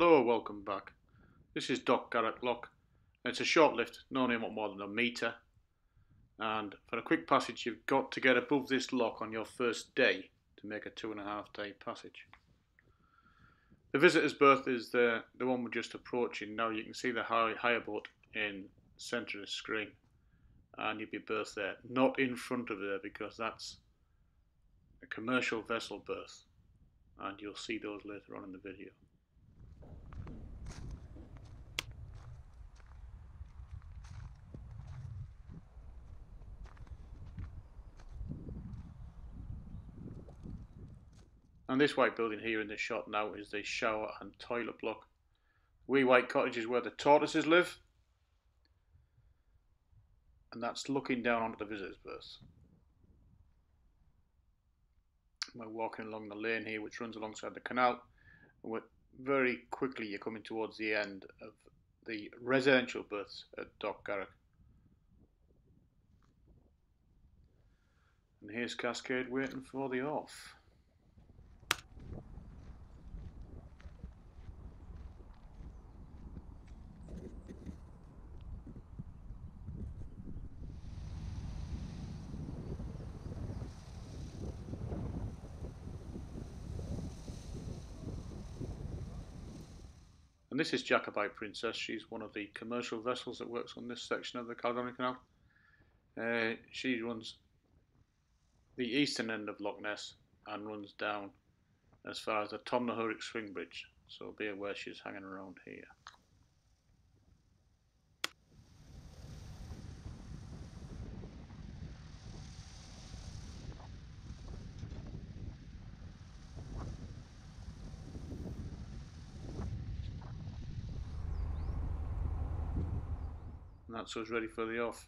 Hello, welcome back. This is Dochgarroch Lock. It's a short lift, no name more than a metre. And for a quick passage, you've got to get above this lock on your first day to make a two and a half day passage. The visitor's berth is the, the one we're just approaching. Now you can see the high, higher boat in centre of the screen and you'll be berthed there. Not in front of there because that's a commercial vessel berth and you'll see those later on in the video. And this white building here in this shot now is the shower and toilet block. Wee white cottage is where the tortoises live. And that's looking down onto the visitor's berth. We're walking along the lane here which runs alongside the canal. We're very quickly you're coming towards the end of the residential berths at Dochgarroch. And here's Cascade waiting for the off. This is Jacobite Princess. She's one of the commercial vessels that works on this section of the Caledonian Canal. Uh, she runs the eastern end of Loch Ness and runs down as far as the Tomnahurich swing bridge. So be aware she's hanging around here. That's us ready for the off.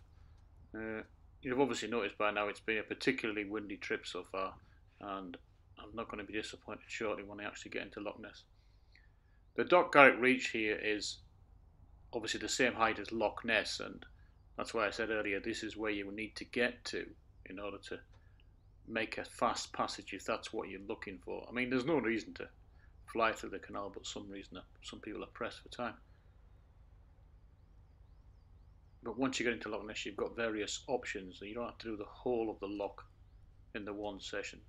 Uh, you've obviously noticed by now it's been a particularly windy trip so far, and I'm not going to be disappointed shortly when I actually get into Loch Ness. The Dochgarroch Reach here is obviously the same height as Loch Ness, and that's why I said earlier this is where you need to get to in order to make a fast passage if that's what you're looking for. I mean, there's no reason to fly through the canal, but some reason some people are pressed for time. But once you get into Loch Ness, you've got various options, and you don't have to do the whole of the lock in the one session.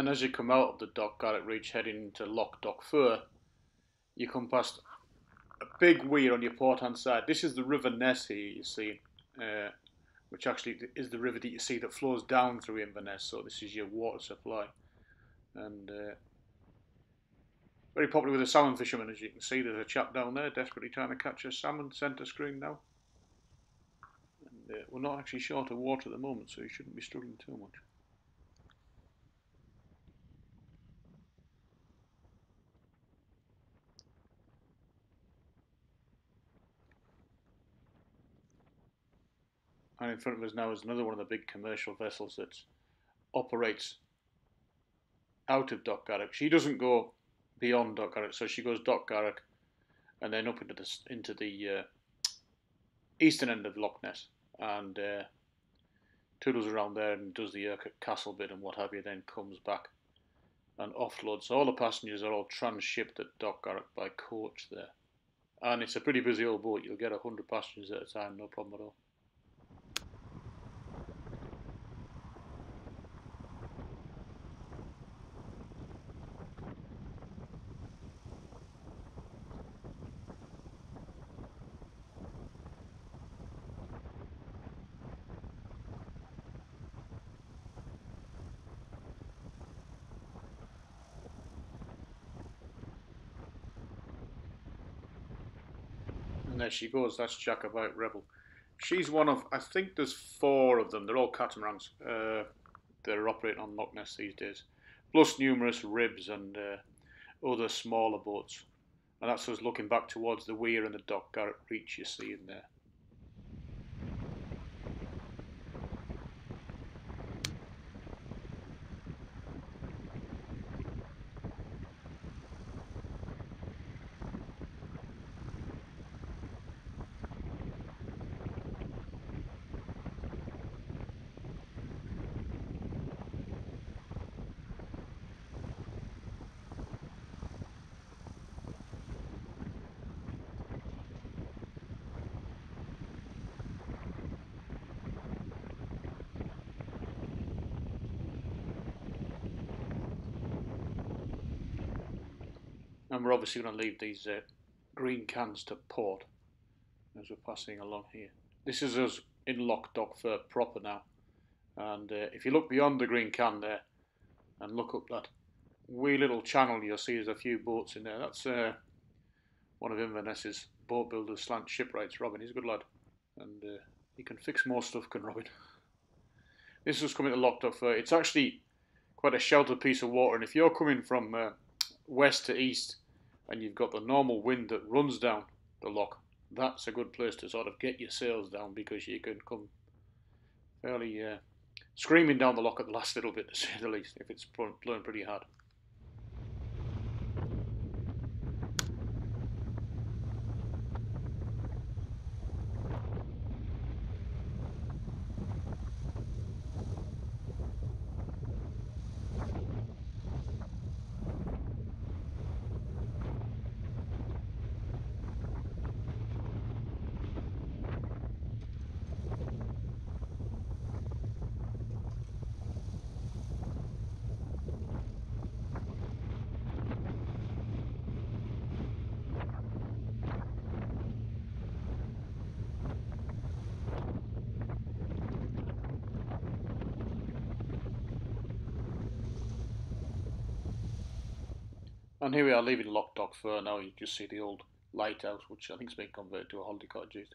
And as you come out of the Dochgarroch Reach heading into Loch Dochfour, you come past a big weir on your port hand side. This is the River Ness here you see, uh, which actually is the river that you see that flows down through Inverness. So this is your water supply. And uh, very popular with the salmon fishermen, as you can see. There's a chap down there desperately trying to catch a salmon, centre screen now. And uh, we're not actually short of water at the moment, so you shouldn't be struggling too much. And in front of us now is another one of the big commercial vessels that operates out of Dochgarroch. She doesn't go beyond Dochgarroch, so she goes Dochgarroch and then up into the into the uh, eastern end of Loch Ness and uh, toodles around there and does the Urquhart Castle bit and what have you. Then comes back and offloads. So all the passengers are all transshipped at Dochgarroch by coach there, and it's a pretty busy old boat. You'll get hundred passengers at a time, no problem at all. There she goes. That's Jacobite Rebel. She's one of, I think there's four of them. They're all catamarans. Uh, they're operating on Loch Ness these days. Plus numerous ribs and uh, other smaller boats. And that's us looking back towards the weir and the Dochgarroch Reach you see in there. And we're obviously going to leave these uh, green cans to port as we're passing along here. This is us in Loch Dochfour proper now. And uh, if you look beyond the green can there and look up that wee little channel, you'll see there's a few boats in there. That's uh, one of Inverness's boat builders, Slant Shipwrights, Robin. He's a good lad. And uh, he can fix more stuff, can Robin. This is coming to Loch Dochfour. It's actually quite a sheltered piece of water. And if you're coming from uh, west to east and you've got the normal wind that runs down the lock, that's a good place to sort of get your sails down because you can come fairly uh, screaming down the lock at the last little bit, to say the least, if it's blowing pretty hard. And here we are leaving Loch Dochfour now. You just see the old lighthouse, which I think has been converted to a holiday cottage.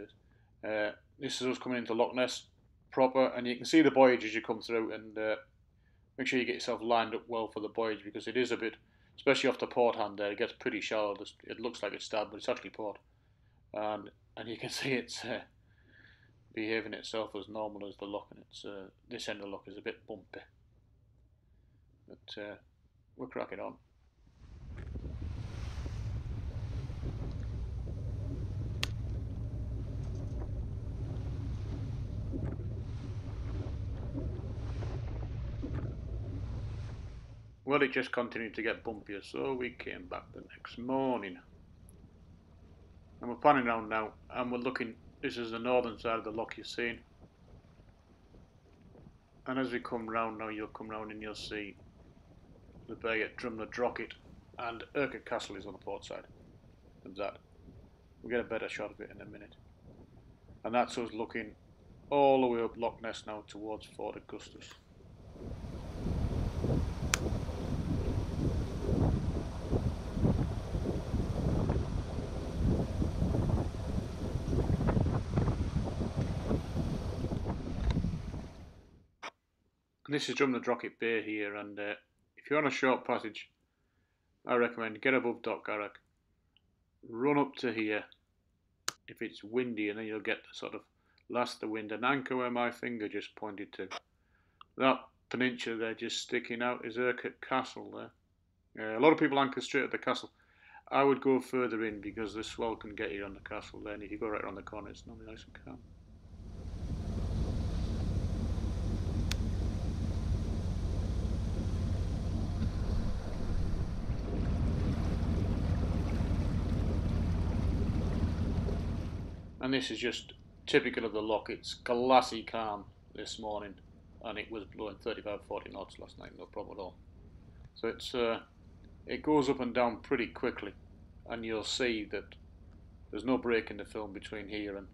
Uh, this is us coming into Loch Ness proper, and you can see the buoyage as you come through. And uh, make sure you get yourself lined up well for the buoyage because it is a bit, especially off the port hand there, it gets pretty shallow. It looks like it's stabbed, but it's actually port. And and you can see it's uh, behaving itself as normal as the lock, and it's uh, this end of the lock is a bit bumpy. But uh, we're cracking on. Well, it just continued to get bumpier, so we came back the next morning. And we're panning around now, and we're looking, this is the northern side of the loch you're seeing. And as we come round now, you'll come round and you'll see the bay at Drumnadrochit, and Urquhart Castle is on the port side of that. We'll get a better shot of it in a minute. And that's us looking all the way up Loch Ness now towards Fort Augustus. This is Drumnadrochit Bay here, and uh, if you're on a short passage, I recommend get above Dochgarroch, run up to here if it's windy, and then you'll get the sort of last the wind and anchor where my finger just pointed to. That peninsula there just sticking out is Urquhart Castle there. Uh, a lot of people anchor straight at the castle. I would go further in because the swell can get you on the castle there, and if you go right around the corner, it's normally nice and calm. This is just typical of the lock. It's glassy calm this morning, and it was blowing 35, 40 knots last night, no problem at all. So it's uh, it goes up and down pretty quickly, and you'll see that there's no break in the film between here and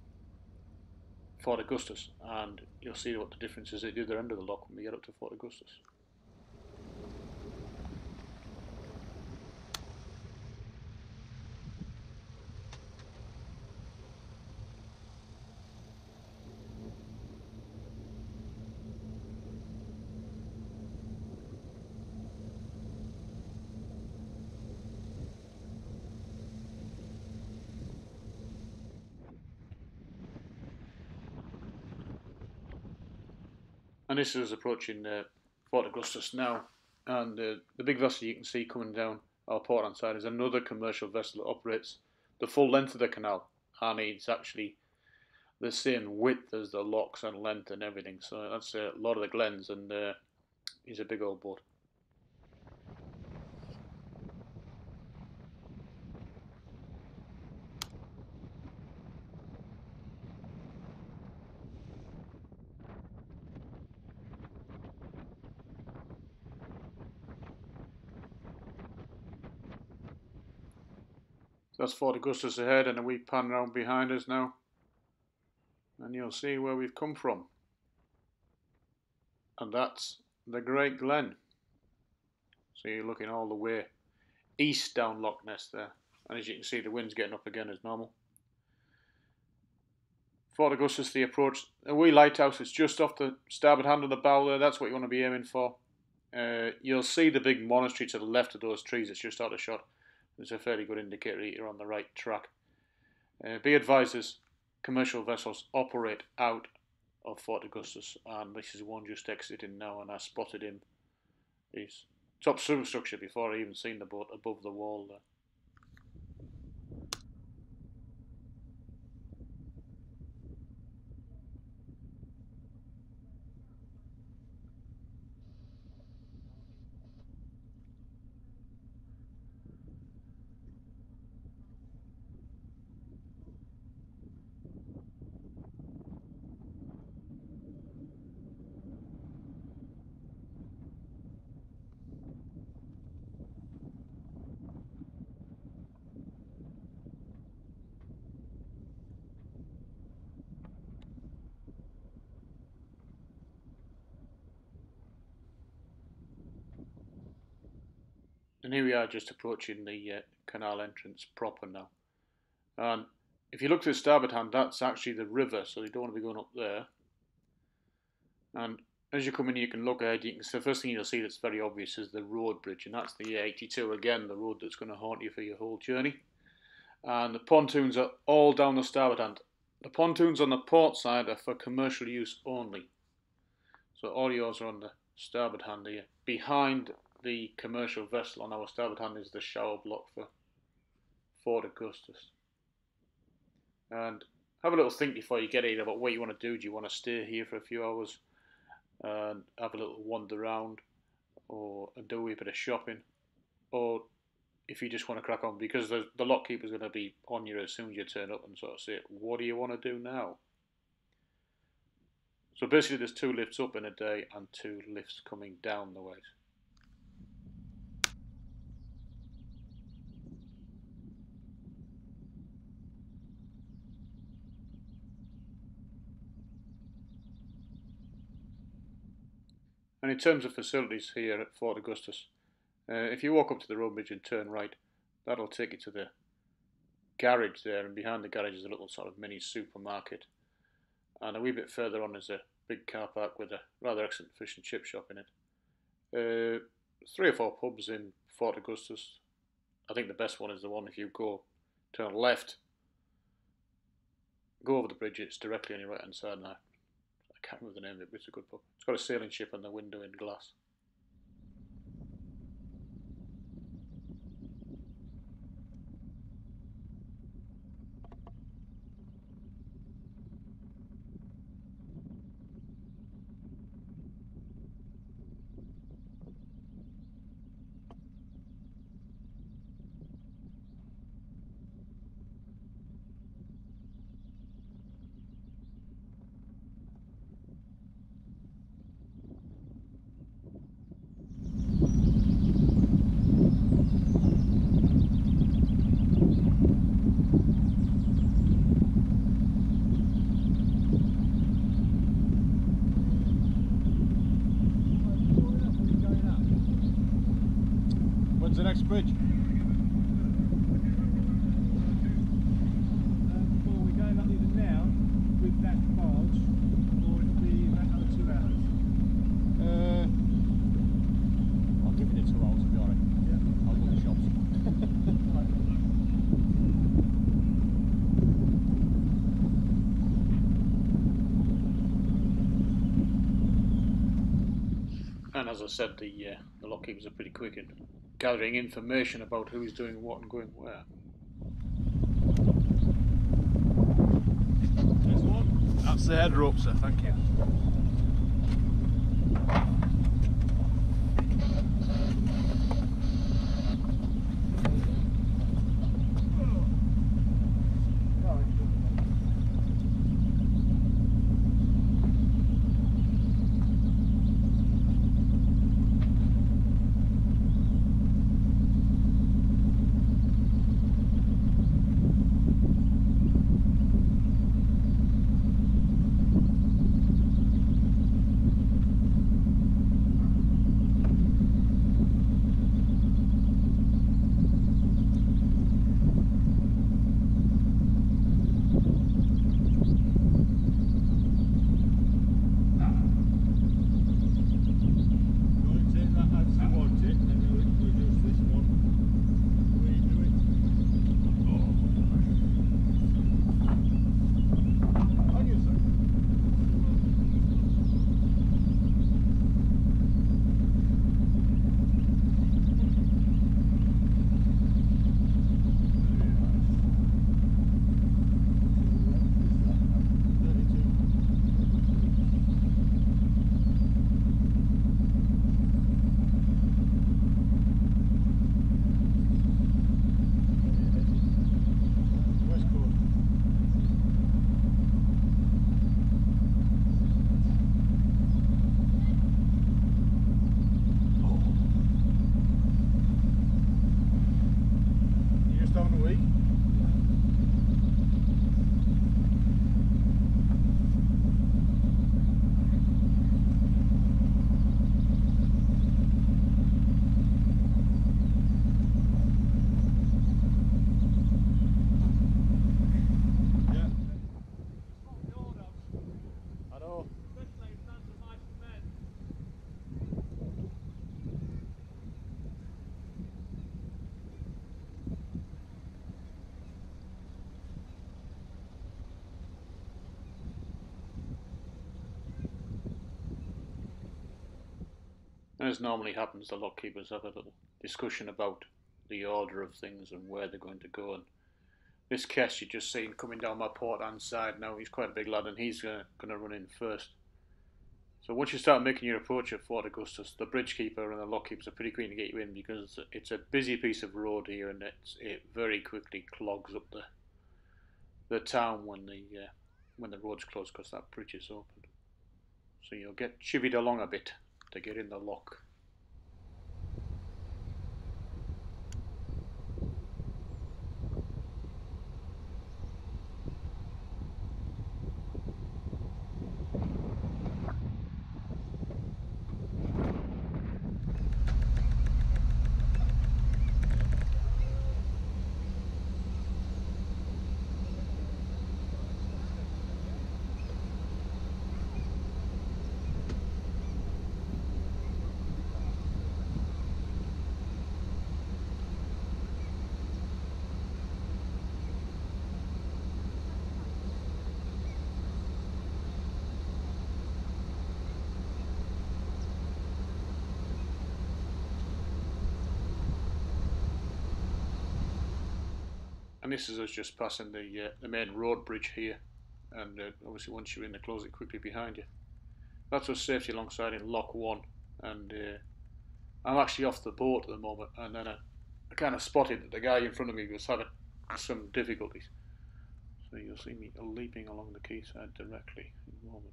Fort Augustus, and you'll see what the difference is at the other end of the lock when we get up to Fort Augustus. Is approaching uh, Augustus now. And uh, the big vessel you can see coming down our port hand side is another commercial vessel that operates the full length of the canal, and it's actually the same width as the locks and length and everything. So that's a lot of the glens, and uh, he's a big old boat. That's Fort Augustus ahead and a wee pan round behind us now. And you'll see where we've come from. And that's the Great Glen. So you're looking all the way east down Loch Ness there. And as you can see, the wind's getting up again as normal. Fort Augustus, the approach. A wee lighthouse, is just off the starboard hand of the bow there. That's what you want to be aiming for. Uh, you'll see the big monastery to the left of those trees. It's just out of shot is a fairly good indicator that you're on the right track. Uh, be advised as commercial vessels operate out of Fort Augustus, and this is one just exiting now, and I spotted him. He's top superstructure before I even seen the boat above the wall there. And here we are just approaching the uh, canal entrance proper now. And if you look to the starboard hand, that's actually the river, so you don't want to be going up there. And as you come in, you can look ahead. You can, so the first thing you'll see that's very obvious is the road bridge, and that's the A82 again, the road that's going to haunt you for your whole journey. And the pontoons are all down the starboard hand. The pontoons on the port side are for commercial use only. So all yours are on the starboard hand here. Behind the commercial vessel on our starboard hand is the shower block for Fort Augustus. And have a little think before you get here about what you want to do. Do you want to stay here for a few hours and have a little wander around or do a bit of shopping? Or if you just want to crack on, because the, the lock keeper's going to be on you as soon as you turn up and sort of say, what do you want to do now? So basically there's two lifts up in a day and two lifts coming down the ways. In terms of facilities here at Fort Augustus, uh, if you walk up to the road bridge and turn right, that'll take you to the garage there, and behind the garage is a little sort of mini supermarket. And a wee bit further on is a big car park with a rather excellent fish and chip shop in it. Uh, three or four pubs in Fort Augustus. I think the best one is the one if you go turn left, go over the bridge, it's directly on your right hand side now can't remember the name of it, but it's a good pub. It's got a sailing ship and the window in glass. As I said, the uh, the lock keepers are pretty quick in gathering information about who's doing what and going where. That's the head rope, sir. Thank you. As normally happens, the lock keepers have a little discussion about the order of things and where they're going to go. And this Kess you just seen coming down my port hand side now, he's quite a big lad and he's going to run in first. So once you start making your approach at Fort Augustus, the bridge keeper and the lock keepers are pretty keen to get you in because it's a busy piece of road here and it very quickly clogs up the the town when the uh, when the road's closed because that bridge is open. So you'll get chivied along a bit to get in the lock. And this is us just passing the uh, the main road bridge here. And uh, obviously once you're in they close it quickly behind you. That's us safety alongside in lock one. And uh, I'm actually off the boat at the moment. And then I, I kind of spotted that the guy in front of me was having some difficulties. So you'll see me leaping along the quayside directly in a moment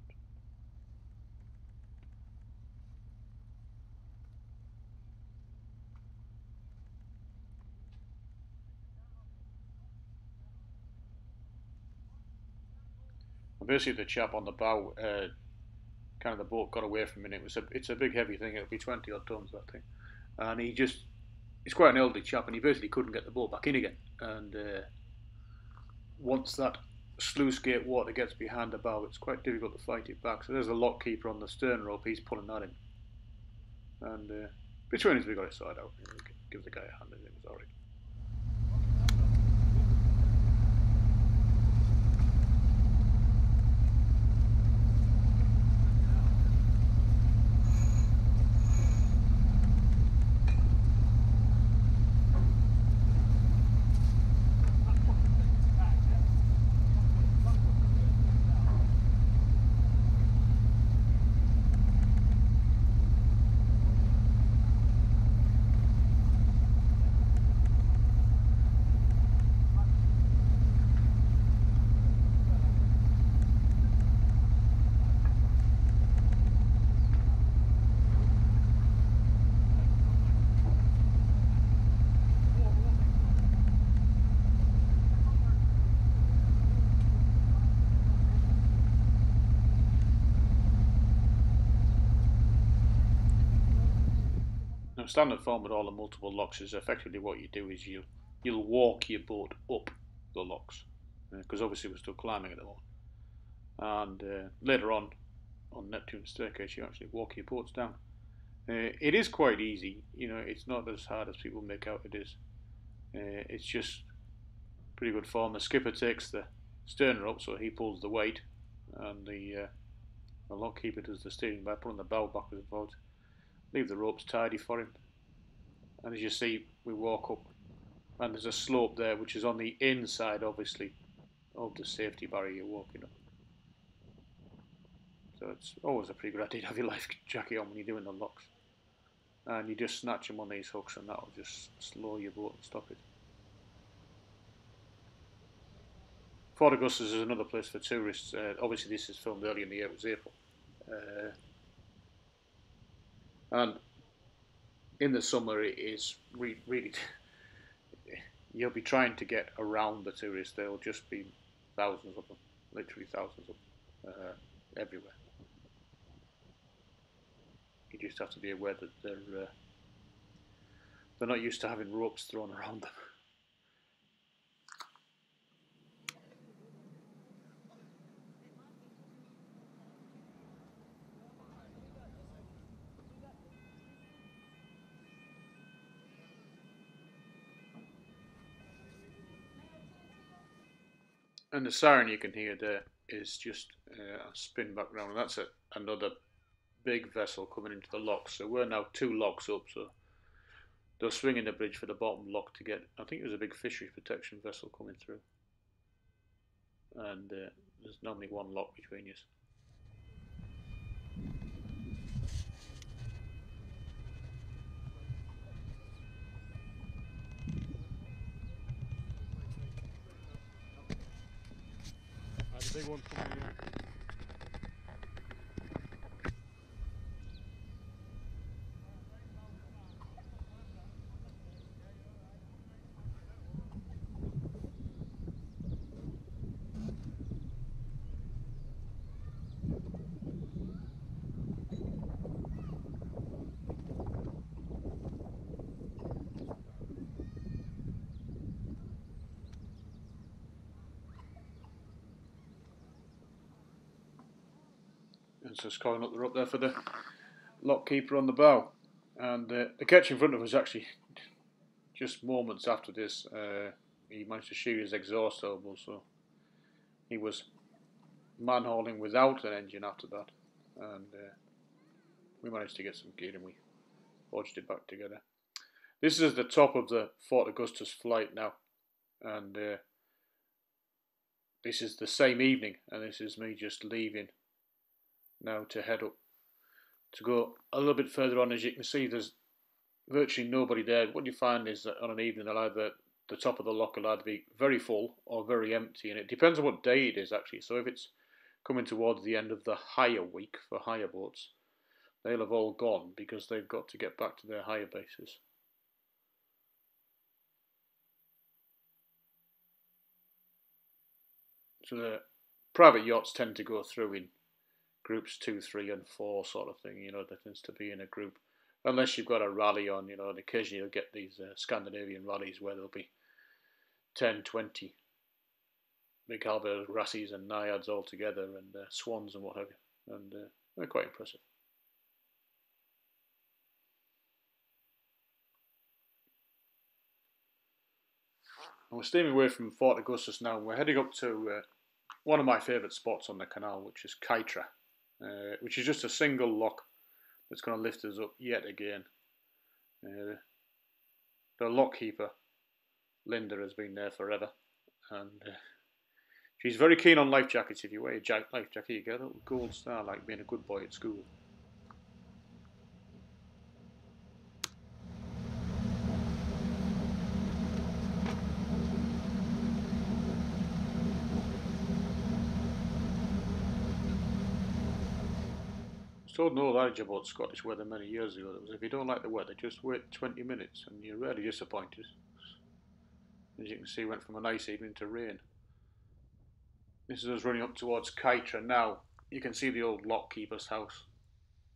basically the chap on the bow, uh, kind of the boat got away from him. It was a, it's a big heavy thing. It'll be twenty odd tons that thing, and he just, he's quite an elderly chap, and he basically couldn't get the boat back in again. And uh, once that sluice gate water gets behind the bow, it's quite difficult to fight it back. So there's the lock keeper on the stern rope. He's pulling that in, and uh, between us we got it sorted out. Give the guy a hand, and it was alright. Standard form with all the multiple locks is effectively what you do is you you'll walk your boat up the locks because uh, obviously we're still climbing at the moment. And uh, later on, on Neptune staircase, you actually walk your boats down. Uh, it is quite easy, you know. It's not as hard as people make out it is. Uh, it's just pretty good form. The skipper takes the stern up, so he pulls the weight, and the uh, the lock keeper does the steering by pulling the bow backwards and forwards. Leave the ropes tidy for him. And as you see, we walk up, and there's a slope there, which is on the inside, obviously, of the safety barrier you're walking up. So it's always a pretty good idea to have your life jacket on when you're doing the locks. And you just snatch them on these hooks, and that'll just slow your boat and stop it. Fort Augustus is another place for tourists. Uh, obviously, this is filmed early in the year, it was April. Uh, and in the summer, it is re really. you'll be trying to get around the tourists. There'll just be thousands of them, literally thousands of them, uh, everywhere. You just have to be aware that they're uh, they're not used to having ropes thrown around them. and the siren you can hear there is just uh, a spin back round, that's a, another big vessel coming into the lock. So we're now two locks up, so they're swinging the bridge for the bottom lock to get. I think it was a big fishery protection vessel coming through, and uh, there's normally one lock between you. big one coming in. It's just calling up the rope there for the lock keeper on the bow. And uh, the catch in front of us actually, just moments after this, uh, he managed to shoot his exhaust elbow, so he was manhauling without an engine after that. And uh, we managed to get some gear and we forged it back together. This is the top of the Fort Augustus flight now, and uh, this is the same evening, and this is me just leaving now to head up to go a little bit further on. As you can see, there's virtually nobody there. What you find is that on an evening, they'll either the top of the lock will either be very full or very empty, and it depends on what day it is actually. So if it's coming towards the end of the hire week for hire boats, they'll have all gone because they've got to get back to their hire bases. So the private yachts tend to go through in groups two, three, and four sort of thing. You know, that tends to be in a group, unless you've got a rally on. You know, and occasionally you'll get these uh, Scandinavian rallies where there'll be 10, 20 big Hallberg-Rassys and Najads all together, and uh, swans and what have you, and uh, they're quite impressive. And we're steaming away from Fort Augustus now. We're heading up to uh, one of my favourite spots on the canal, which is Kytra uh, which is just a single lock that's going to lift us up yet again. Uh, the lock keeper, Linda, has been there forever, and uh, she's very keen on life jackets. If you wear a life jacket, you get a little gold star, like being a good boy at school. Told old adage about Scottish weather many years ago. That was if you don't like the weather, just wait 20 minutes and you're rarely disappointed. As you can see, went from a nice evening to rain. This is us running up towards Kytra now. You can see the old lock keeper's house.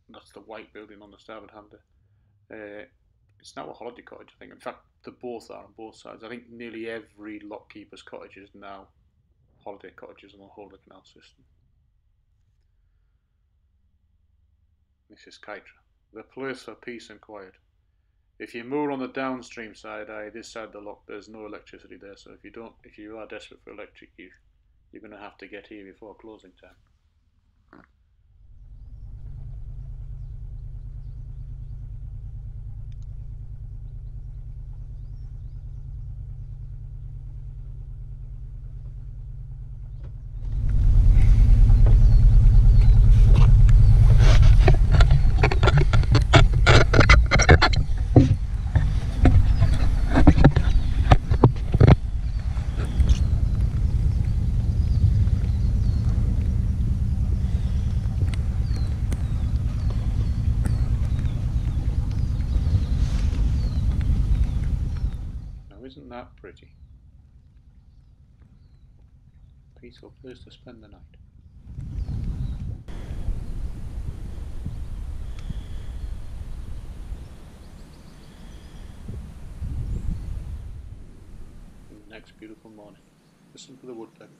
That's the white building on the starboard hand. Uh, it's now a holiday cottage. I think. In fact, they both are on both sides. I think nearly every lockkeeper's cottage is now holiday cottages on the Holder Canal system. Is Kytra, the place for peace and quiet. If you moor on the downstream side, aye, this side the lock, there's no electricity there. So if you don't, if you are desperate for electric, you, you're going to have to get here before closing time. Peaceful place to spend the night. Next beautiful morning. Listen to the woodpecker.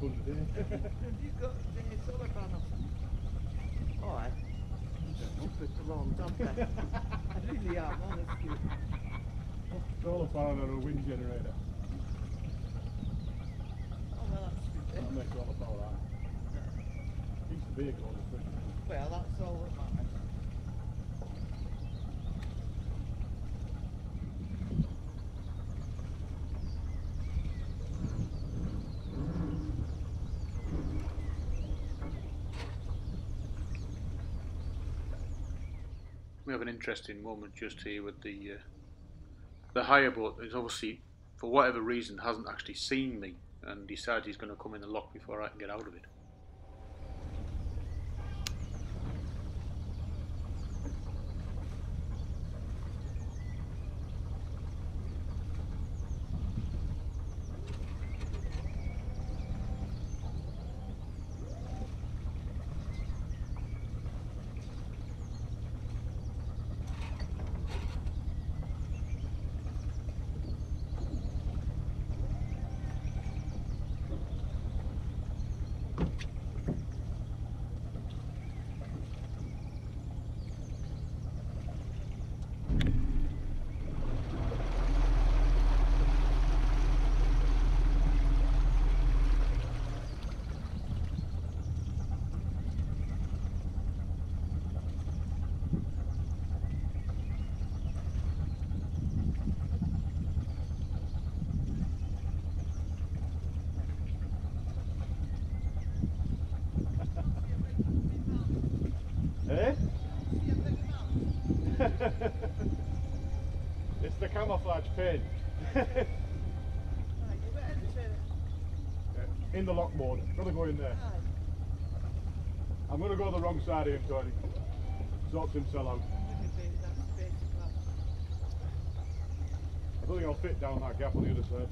Get 300 eh? Have you got the solar panels? Oh, I stupid along, don't I? I really am, honestly. Solar panel or a wind generator. Oh, well, that's That good. makes all the power out. Keeps the vehicle on the front. Well, that's all that matters. Have an interesting moment just here with the uh, the hire boat. Is obviously for whatever reason hasn't actually seen me and decides he's going to come in the lock before I can get out of it. Eh? it's the camouflage paint. Right, you better turn in the lock mode. Gotta go in there. I'm gonna go the wrong side of him, Tony. Sorts himself out. I don't think I'll fit down that gap on the other side.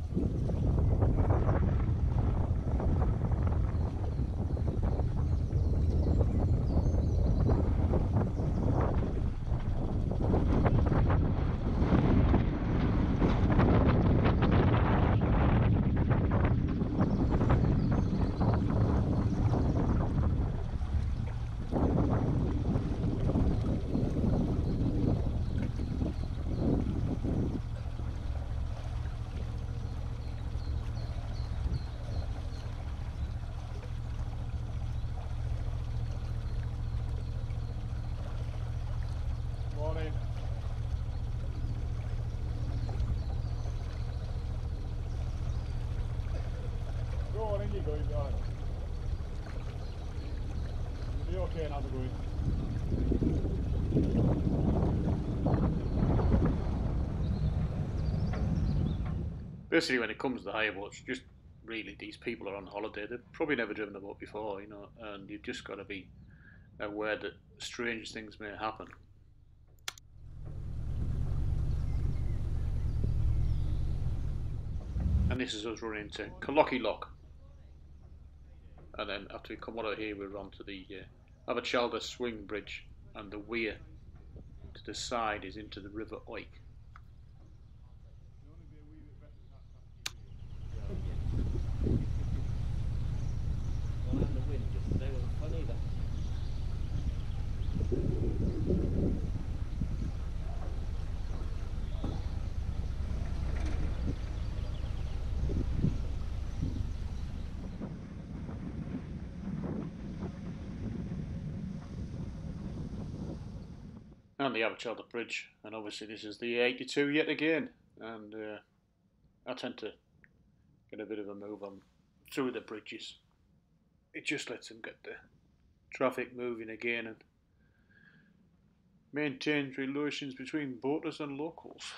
Morning. Be okay. Basically, when it comes to the hire boats, just really these people are on holiday. They've probably never driven a boat before, you know, and you've just got to be aware that strange things may happen. And this is us running into Cullochy Lock. And then after we come out of here, we're on to the uh, Aberchalder Swing Bridge, and the weir to the side is into the River Oich. Well, and the wind yesterday wasn't fun either. And the Aberchalder Bridge, and obviously this is the 82 yet again, and uh, I tend to get a bit of a move on through the bridges. It just lets them get the traffic moving again and maintains relations between boaters and locals.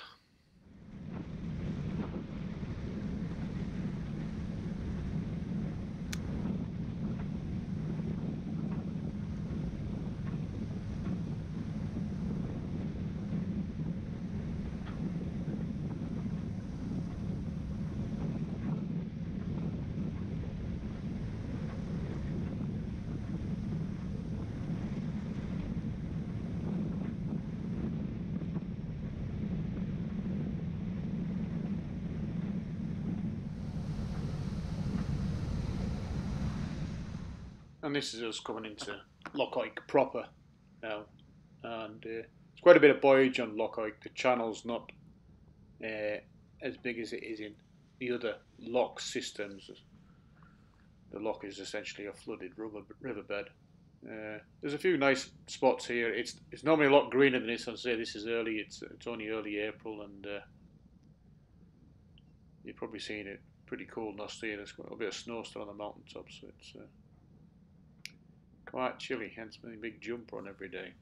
And this is us coming into Loch Oich proper now, and uh, it's quite a bit of buoyage on Loch Oich. The channel's not uh, as big as it is in the other lock systems. The lock is essentially a flooded river, riverbed. Uh, there's a few nice spots here. It's it's normally a lot greener than this. I'd say this is early. It's it's only early April, and uh, you've probably seen it pretty cold in Australia. There's a bit of snow still on the mountaintops, so it's uh, quite chilly. Hence, my big jumper on every day.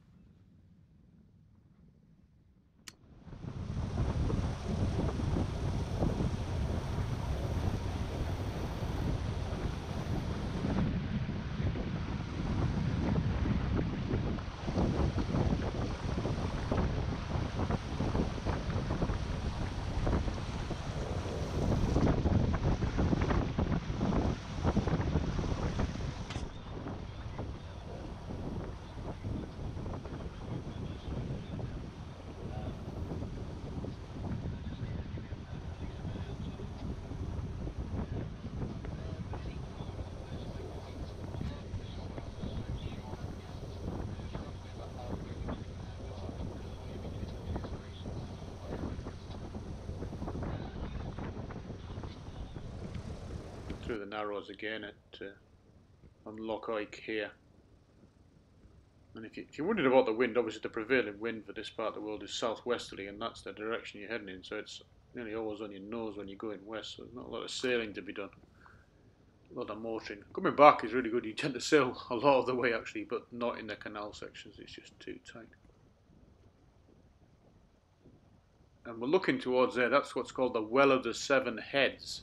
Again at uh, on Loch Oich here. And if, you, if you're wondering about the wind, obviously the prevailing wind for this part of the world is southwesterly, and that's the direction you're heading in. So it's nearly always on your nose when you're going west. So there's not a lot of sailing to be done. A lot of motoring. Coming back is really good. You tend to sail a lot of the way actually, but not in the canal sections. It's just too tight. And we're looking towards there. That's what's called the Well of the Seven Heads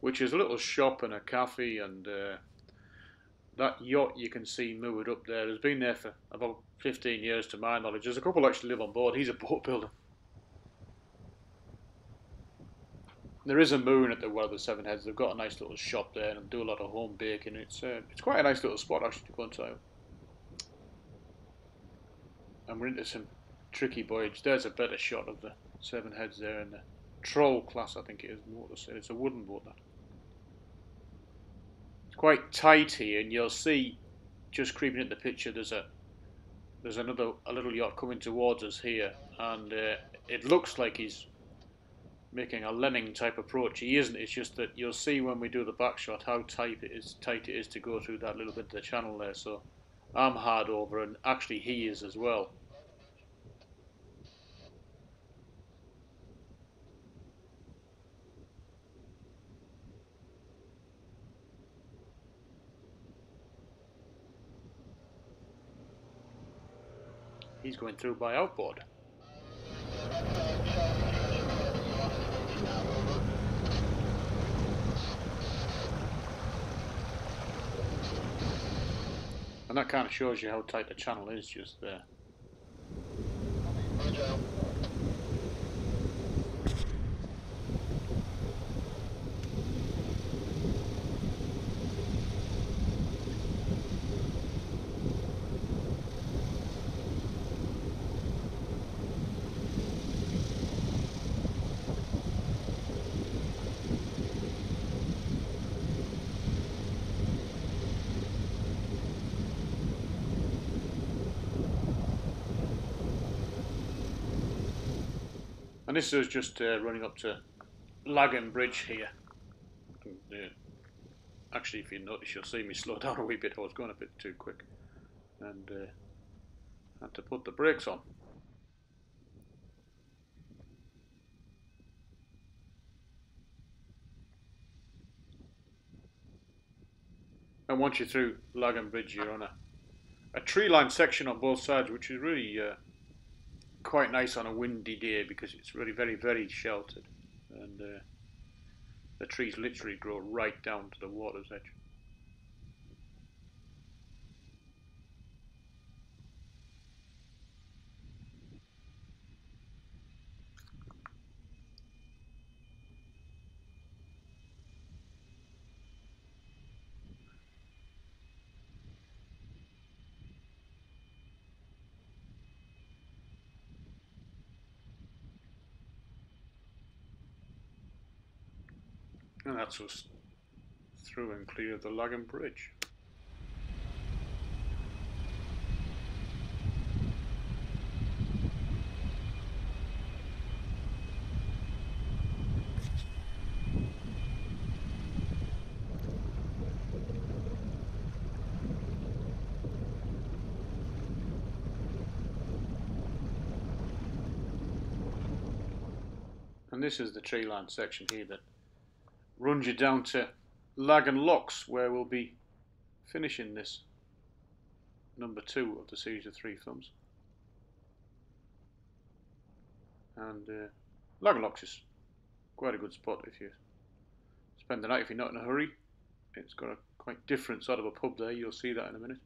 which is a little shop and a cafe and uh, that yacht you can see moored up there has been there for about 15 years to my knowledge. There's a couple actually live on board. He's a boat builder. There is a moon at the Well of the Seven Heads. They've got a nice little shop there and do a lot of home baking. It's uh, it's quite a nice little spot actually to go into. And we're into some tricky buoyage. There's a better shot of the Seven Heads there in the Troll class, I think it is. It's a wooden boat. That quite tight here, and you'll see just creeping into the picture. There's a there's another a little yacht coming towards us here, and uh, it looks like he's making a lemming type approach. He isn't. It's just that you'll see when we do the back shot how tight it is. Tight it is to go through that little bit of the channel there. So I'm hard over, and actually he is as well. He's going through by outboard. And that kind of shows you how tight the channel is just there. And this is just uh, running up to Laggan Bridge here. And, uh, actually, if you notice, you'll see me slow down a wee bit. I was going a bit too quick. And uh, had to put the brakes on. And once you're through Laggan Bridge, you're on a, a tree-lined section on both sides, which is really uh, quite nice on a windy day because it's really very, very sheltered. And uh, the trees literally grow right down to the water's edge. And that's us through and clear the Laggan Bridge. And this is the tree line section here that runs you down to Laggan Locks, where we'll be finishing this number two of the series of three films. And uh, Laggan Locks is quite a good spot if you spend the night if you're not in a hurry. It's got a quite different sort of a pub there. You'll see that in a minute.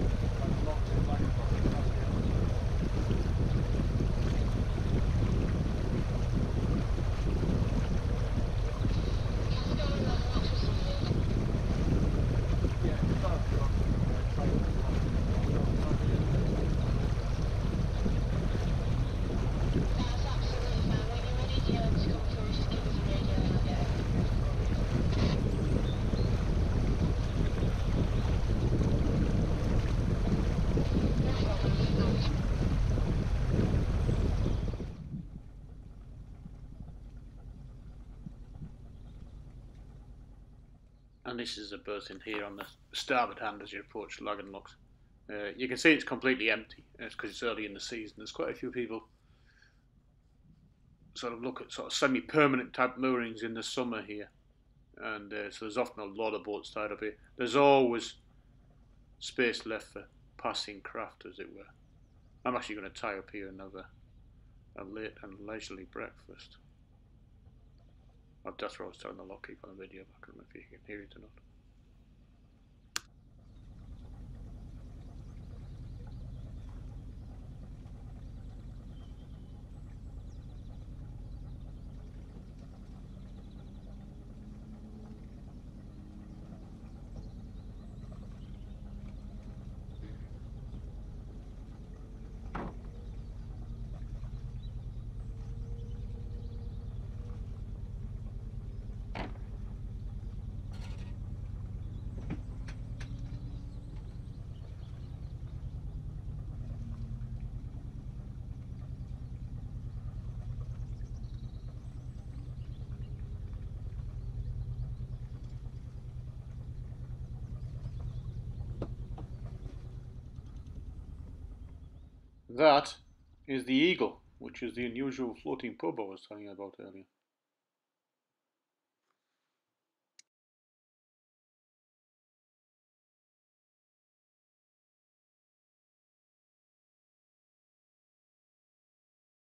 That's absolutely fine. When you're ready to um, scope through, just give us a radio and I'll get it. No problem. This is the berth in here on the starboard hand as you approach and Locks. Uh, you can see it's completely empty. It's because it's early in the season. There's quite a few people sort of look at sort of semi-permanent type moorings in the summer here, and uh, so there's often a lot of boats tied up here. There's always space left for passing craft, as it were. I'm actually going to tie up here and have a, a late and leisurely breakfast. Oh, that's what I was telling the lockkeep on the video. I can't remember if you can hear it or not. That is the Eagle, which is the unusual floating pub I was telling you about earlier.